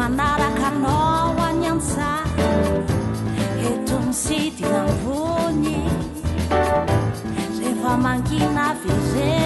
manaraka anao any an-tsara etony sidina ambony rehefa mangina vere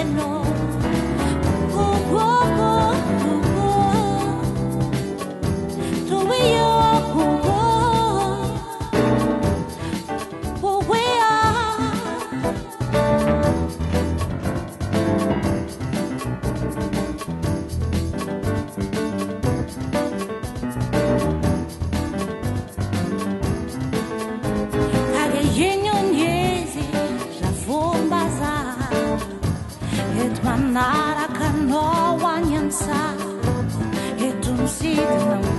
manara ka no wanyantsa e tumsi na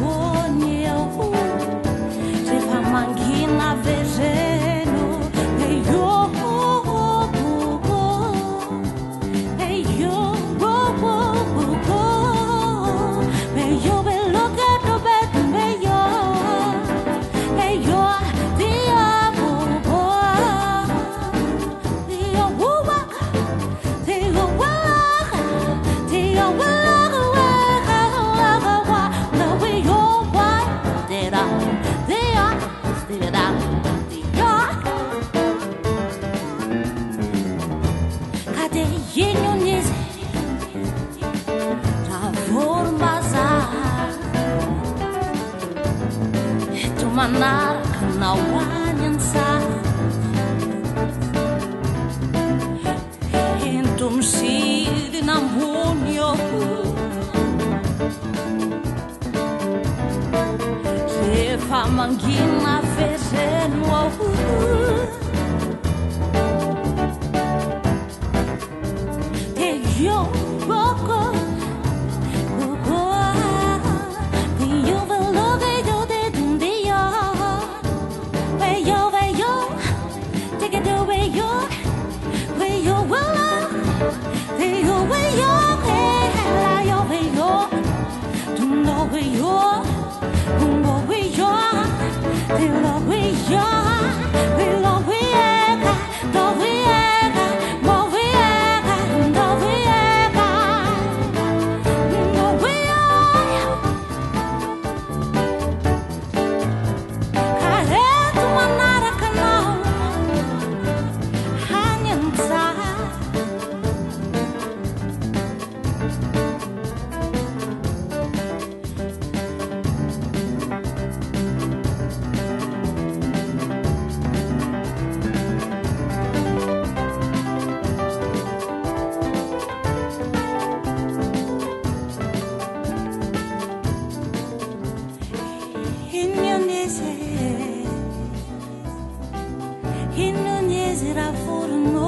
фонарь на улице. Hintum síðin am hún jóku Ég fa mangina fyrir nógu Ég jón será forno